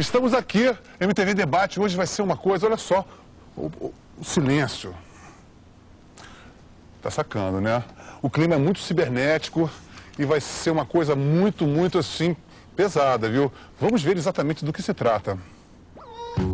Estamos aqui, MTV Debate. Hoje vai ser uma coisa, olha só, o, o- o silêncio. Tá sacando, né? O clima é muito cibernético e vai ser uma coisa muito, muito assim, pesada, viu? Vamos ver exatamente do que se trata.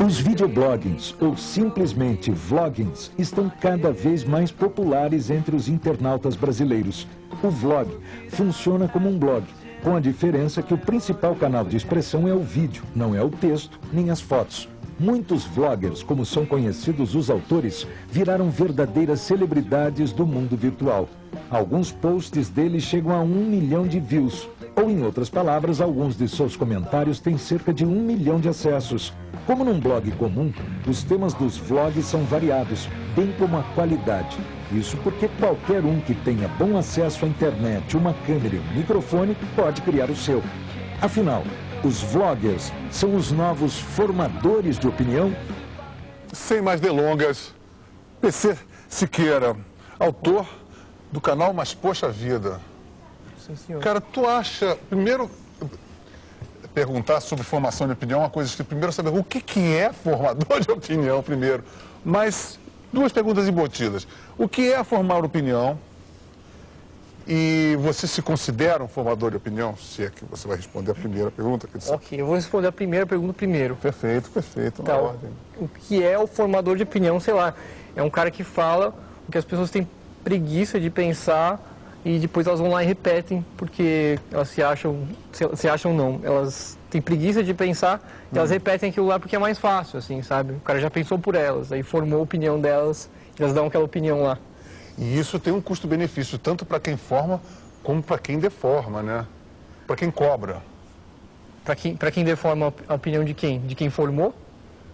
Os videobloggings, ou simplesmente vloggings, estão cada vez mais populares entre os internautas brasileiros. O vlog funciona como um blog, com a diferença que o principal canal de expressão é o vídeo, não é o texto nem as fotos. Muitos vloggers, como são conhecidos os autores, viraram verdadeiras celebridades do mundo virtual. Alguns posts deles chegam a um milhão de views. Ou, em outras palavras, alguns de seus comentários têm cerca de um milhão de acessos. Como num blog comum, os temas dos vlogs são variados, bem como a qualidade. Isso porque qualquer um que tenha bom acesso à internet, uma câmera e um microfone pode criar o seu. Afinal, os vloggers são os novos formadores de opinião? Sem mais delongas, PC Siqueira, autor do canal Mas Poxa Vida. Sim, senhor. Cara, tu acha, primeiro, perguntar sobre formação de opinião é uma coisa que primeiro saber o que, que é formador de opinião primeiro. Mas duas perguntas embutidas. O que é formar opinião? E você se considera um formador de opinião? Se é que você vai responder a primeira pergunta. dizer. Ok, eu vou responder a primeira pergunta primeiro. Perfeito, perfeito, ordem. o que é o formador de opinião, sei lá, é um cara que fala o que as pessoas têm preguiça de pensar e depois elas vão lá e repetem porque elas se acham, se, se acham não, elas têm preguiça de pensar e elas repetem aquilo lá porque é mais fácil, assim, sabe? O cara já pensou por elas, aí formou a opinião delas e elas dão aquela opinião lá. E isso tem um custo-benefício, tanto para quem forma como para quem deforma, né? Para quem cobra. Pra quem, pra quem deforma a opinião de quem? De quem formou?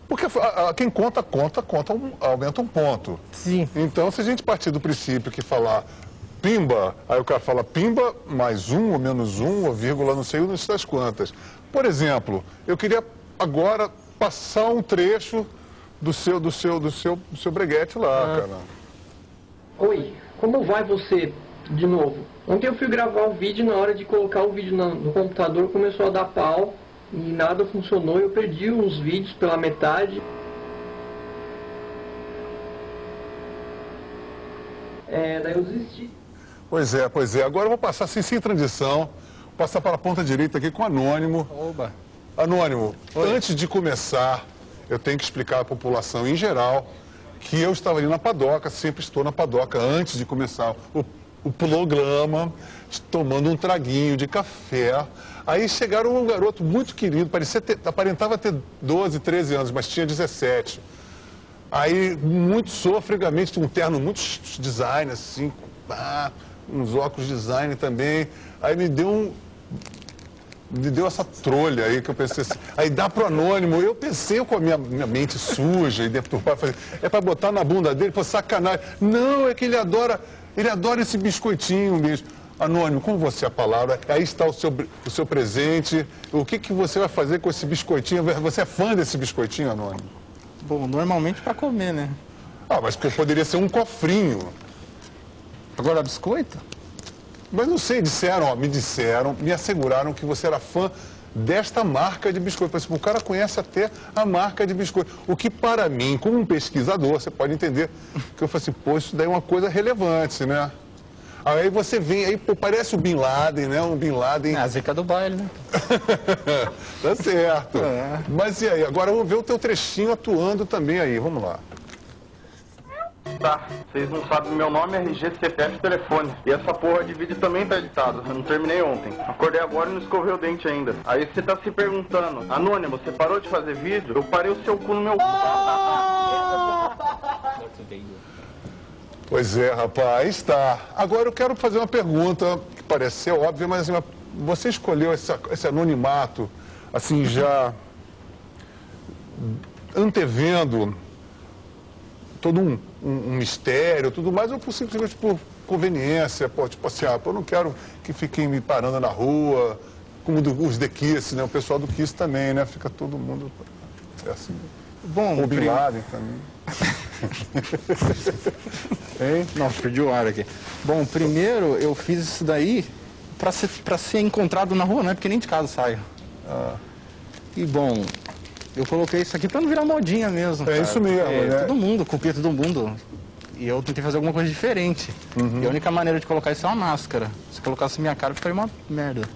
Porque a- a- quem conta, conta, conta, um- aumenta um ponto. Sim. Então, se a gente partir do princípio que falar pimba, aí o cara fala pimba mais um ou menos um, ou vírgula, não sei, não sei das quantas. Por exemplo, eu queria agora passar um trecho do seu, do seu, do seu, do seu breguete lá, cara. Oi, como vai você de novo? Ontem eu fui gravar o vídeo e na hora de colocar o vídeo na- no computador começou a dar pau e nada funcionou. Eu perdi uns vídeos pela metade. É, daí eu desisti. Pois é, pois é. Agora eu vou passar assim, sem transição, passar para a ponta direita aqui com o Anônimo. Oba. Anônimo, antes de começar, eu tenho que explicar à população em geral que eu estava ali na padoca, sempre estou na padoca antes de começar o, o programa, tomando um traguinho de café. Aí chegaram um garoto muito querido, parecia ter, aparentava ter 12, 13 anos, mas tinha 17. Aí, muito sofregamente, um terno muito design, assim, pá, uns óculos design também. Aí me deu um, me deu essa trolha aí que eu pensei assim, aí dá pro anônimo, eu pensei com a minha, minha mente suja e deturpada, falei, é para botar na bunda dele, foi sacanagem. Não, é que ele adora, ele adora esse biscoitinho mesmo. Anônimo, como você é a palavra? Aí está o seu, o seu presente. O que, que você vai fazer com esse biscoitinho? Você é fã desse biscoitinho, Anônimo? Bom, normalmente pra comer, né? Ah, mas poderia ser um cofrinho. Agora biscoito? Mas não sei, disseram, ó, me disseram, me asseguraram que você era fã desta marca de biscoito. Mas, o cara conhece até a marca de biscoito. O que para mim, como um pesquisador, você pode entender que eu falei assim, pô, isso daí é uma coisa relevante, né? Aí você vem, aí pô, parece o Bin Laden, né? Um Bin Laden. É a zica do baile, né? tá certo. É. Mas e aí? Agora vamos ver o teu trechinho atuando também aí. Vamos lá. Tá, vocês não sabem meu nome, RG, CPF telefone. E essa porra de vídeo também tá editado. Eu não terminei ontem. Acordei agora e não escovei o dente ainda. Aí você tá se perguntando, Anônimo, você parou de fazer vídeo? Eu parei o seu cu no meu cu. Pois é, rapaz, está. Agora eu quero fazer uma pergunta que parece ser óbvia, mas assim, você escolheu esse, esse anonimato, assim, já antevendo todo um, um- um mistério, tudo mais, ou por simplesmente por conveniência, pô, tipo assim, ah, eu não quero que fiquem me parando na rua, como do- os de Kiss, né? O pessoal do Kiss também, né? Fica todo mundo é assim. Bom, O Bin prim- Laden também. hein? Nossa, perdi o ar aqui. Bom, primeiro eu fiz isso daí pra ser, pra ser encontrado na rua, não é porque nem de casa saio. E bom, Eu coloquei isso aqui pra não virar modinha mesmo. É isso mesmo, porque né? Todo mundo copia todo mundo. E eu tentei fazer alguma coisa diferente. Uhum. E a única maneira de colocar isso é uma máscara. Se colocasse minha cara, ficaria uma merda.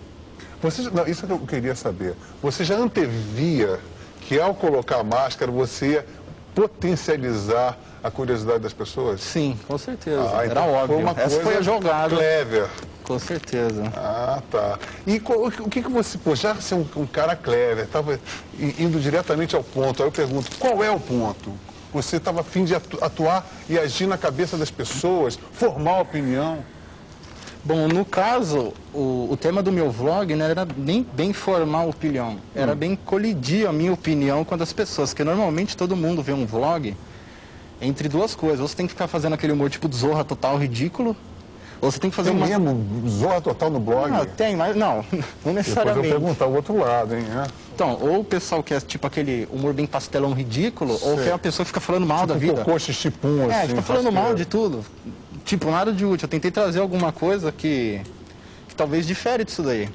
Você, não, isso é que eu queria saber. Você já antevia que ao colocar a máscara você ia potencializar a curiosidade das pessoas? Sim, com certeza. Ah, Era então óbvio. Foi uma Essa coisa foi a jogada. clever. Com certeza. Ah, tá. E o que, que você, pô, já ser um, um cara clever, estava indo diretamente ao ponto, aí eu pergunto, qual é o ponto? Você estava a fim de atu- atuar e agir na cabeça das pessoas, formar opinião? Bom, no caso, o, o tema do meu vlog não era nem bem formar opinião, era Hum. bem colidir a minha opinião com a das pessoas, porque normalmente todo mundo vê um vlog entre duas coisas. Ou você tem que ficar fazendo aquele humor tipo de zorra total ridículo, ou você tem que fazer Tem uma... mesmo zorra total no blog? Não, tem, mas não, não Depois eu necessariamente. perguntar o outro lado, hein? é. Então, ou o pessoal que é tipo aquele humor bem pastelão ridículo, ou Sei. que é a pessoa que fica falando mal da Tipo vida. cocô, xixi, pum, É, assim, fica falando mal de tudo. Tipo, nada de útil. Eu tentei trazer alguma coisa que, que talvez difere disso daí.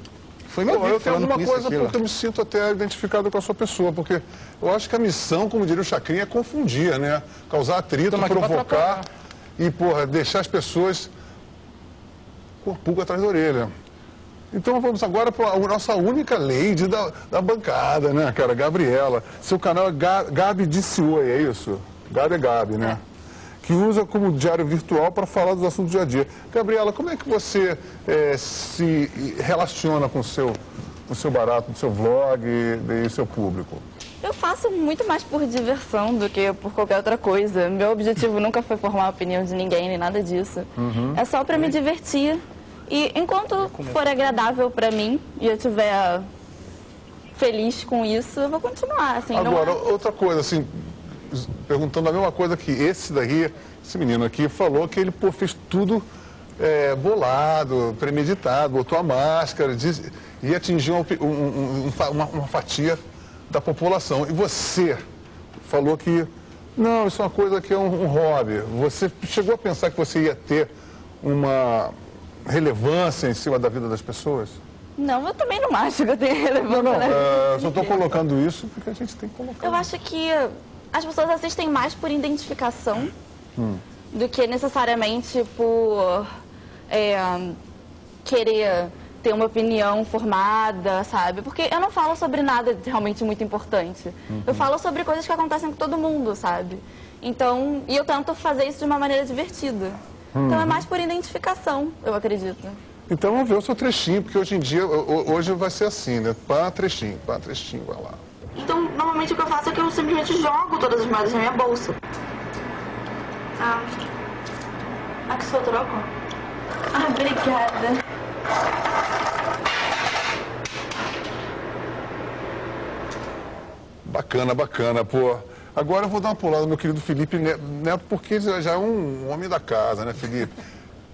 Foi meu Pô, eu tenho alguma coisa aquilo. porque eu me sinto até identificado com a sua pessoa, porque eu acho que a missão, como diria o Chacrinha, é confundir, né? Causar atrito, aqui provocar e, porra, deixar as pessoas com a pulga atrás da orelha. Então vamos agora para a nossa única lady da, da bancada, né, cara? Gabriela. Seu canal é Ga- Gabi Disse Oi, é isso? Gabi é Gabi, né? Que usa como diário virtual para falar dos assuntos do dia a dia. Gabriela, como é que você eh, se relaciona com o seu, com o seu barato, com o seu vlog e, e seu público? Eu faço muito mais por diversão do que por qualquer outra coisa. Meu objetivo nunca foi formar a opinião de ninguém, nem nada disso. É só pra me divertir. E enquanto for agradável pra mim e eu estiver feliz com isso, eu vou continuar. Assim, não Agora, é- outra coisa, assim, perguntando a mesma coisa que esse daí, esse menino aqui, falou que ele pô, fez tudo é, bolado, premeditado, botou a máscara disse, e atingiu um- um- um uma, uma fatia da população. E você falou que, não, isso é uma coisa que é um, um hobby. Você chegou a pensar que você ia ter uma relevância em cima da vida das pessoas? Não, eu também não acho que eu tenha relevância. Não, não, na é, só estou colocando isso porque a gente tem que colocar. Eu acho que as pessoas assistem mais por identificação do que necessariamente por é, querer ter uma opinião formada, sabe? Porque eu não falo sobre nada realmente muito importante. Eu falo sobre coisas que acontecem com todo mundo, sabe? Então, e eu tento fazer isso de uma maneira divertida. Então é mais por identificação, eu acredito. Então vamos ver o seu trechinho, porque hoje em dia, ho- ho- hoje vai ser assim, né? Pá, trechinho, pá, trechinho, vai lá. Normalmente o que eu faço é que eu simplesmente jogo todas as moedas na minha bolsa. Ah. Que sou troco? Ah, obrigada. Bacana, bacana, pô. Agora eu vou dar uma pulada, meu querido Felipe Ne- Neto, porque já já é um homem da casa, né, Felipe?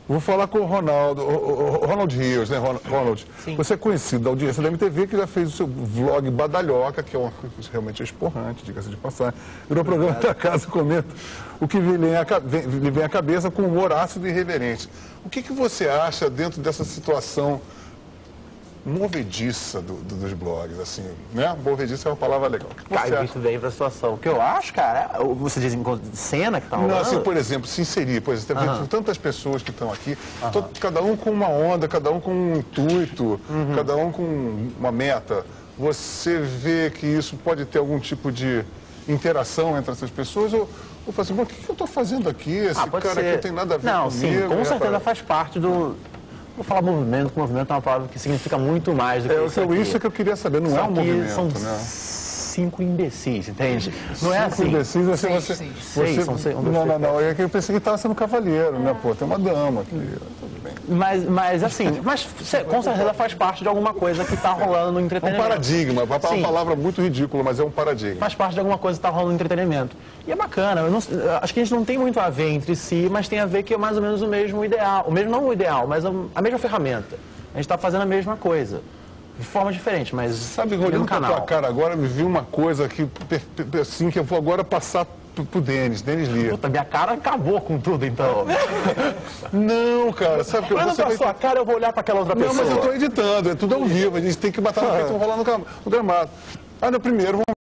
Vou falar com o Ronaldo, o- Ronald Rios, né, Ron- Ronald? Você é conhecido da audiência da MTV, que já fez o seu vlog Badalhoca, que é uma coisa realmente esporrante, diga-se de passagem. Virou programa da casa, comenta o que lhe vem à, vem à cabeça com humor ácido e irreverente. O que, que você acha dentro dessa situação movediça do- do- dos blogs, assim, né? Movediça é uma palavra legal. O que que Cai você acha? muito bem pra situação. O que eu acho, cara, é- você diz em con- cena que tá rolando? Não, assim, por exemplo, se inserir, por exemplo, Aham. tantas pessoas que estão aqui, to- cada um com uma onda, cada um com um intuito, Uhum. cada um com uma meta. Você vê que isso pode ter algum tipo de interação entre essas pessoas? Ou, ou fala assim, "Bom, o que, que eu estou fazendo aqui? Esse Ah, cara ser. aqui não tem nada a ver Não, comigo. sim, com é, certeza faz parte do... Vou falar movimento, porque movimento é uma palavra que significa muito mais do que É, isso isso, aqui. isso que eu queria saber, não Só é um movimento, são né? cinco imbecis, entende? Não é Cinco assim. imbecis, você, você, Seis, você- são seis, um, dois, não, não, não, é que eu pensei que estava sendo cavaleiro, né? Pô, tem uma dama aqui. Mas, mas assim, mas com certeza faz parte de alguma coisa que tá rolando no É um entretenimento. paradigma, é uma palavra muito ridícula, mas é um paradigma. faz parte de alguma coisa que está rolando no entretenimento. E é bacana, não- acho que a gente não tem muito a ver entre si, mas tem a ver que é mais ou menos o mesmo ideal. O mesmo, não o ideal, mas a, a mesma ferramenta. A gente está fazendo a mesma coisa. De forma diferente, mas Sabe, no mesmo olhando pra canal. tua cara agora, me viu uma coisa per- assim, que eu vou agora passar pro, pro Denis, Denis Lee. Puta, minha cara acabou com tudo, então. Não, cara, sabe que Olhando você pra vai... sua cara, eu vou olhar pra aquela outra Não, pessoa. mas eu tô editando, é tudo ao vivo, a gente tem que botar no peito e rolar no gramado. Ah, no primeiro, vamos